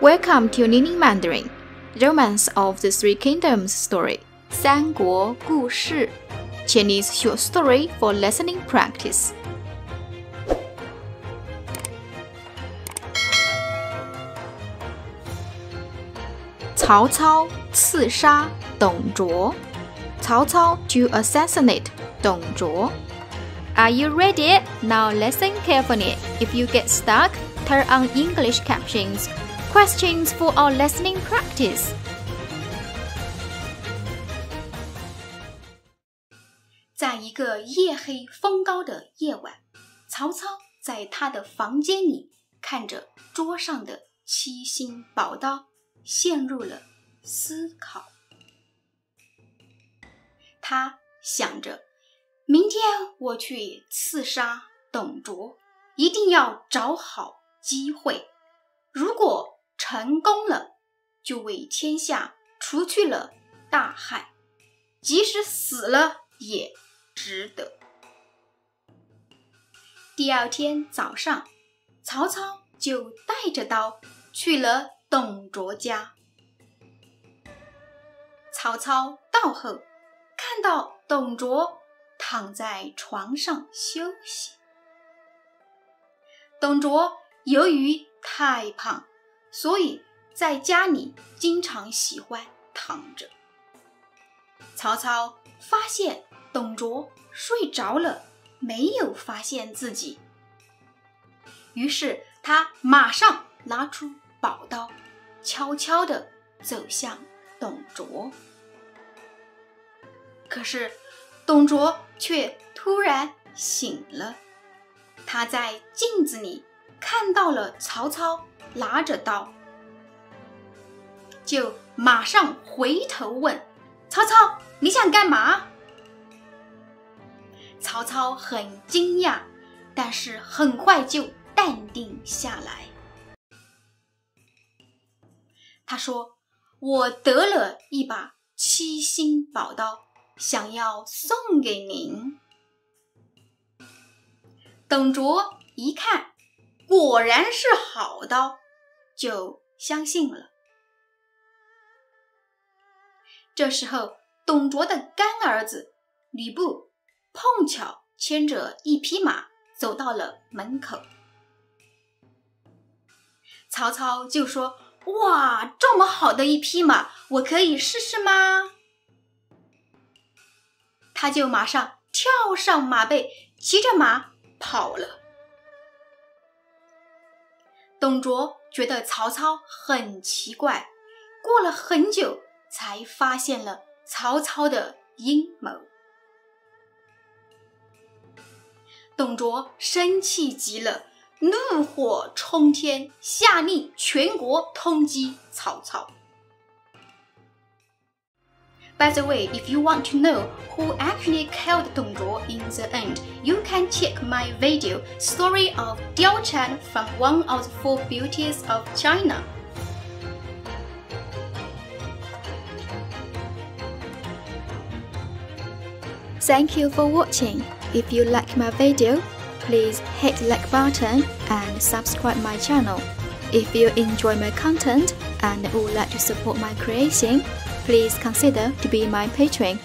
Welcome to Learning Mandarin, Romance of the Three Kingdoms story. 三国故事 Chinese short story for listening practice. 曹操刺杀董卓。曹操 to assassinate 董卓。Are you ready? Now listen carefully. If you get stuck, turn on English captions. questions for our listening practice. 如果成功了，就为天下除去了大害；即使死了，也值得。第二天早上，曹操就带着刀去了董卓家。曹操到后，看到董卓躺在床上休息。董卓由于太胖，所以在家里经常喜欢躺着。曹操发现董卓睡着了，没有发现自己，于是他马上拿出宝刀，悄悄地走向董卓。可是，董卓却突然醒了。他在镜子里看到了曹操拿着刀，就马上回头问：“曹操，你想干嘛？”曹操很惊讶，但是很快就淡定下来。他说：“我得了一把七星宝刀。”想要送给您。董卓一看，果然是好刀，就相信了。这时候，董卓的干儿子吕布碰巧牵着一匹马走到了门口，曹操就说：“哇，这么好的一匹马，我可以试试吗？”他就马上跳上马背，骑着马跑了。董卓觉得曹操很奇怪，过了很久才发现了曹操的阴谋。董卓生气极了，怒火冲天，下令全国通缉曹操。By the way, if you want to know who actually killed Dong Zhuo in the end, you can check my video Story of Diao Chan from one of the four beauties of China. Thank you for watching. If you like my video, please hit like button and subscribe my channel. If you enjoy my content and would like to support my creation, please consider to be my patron.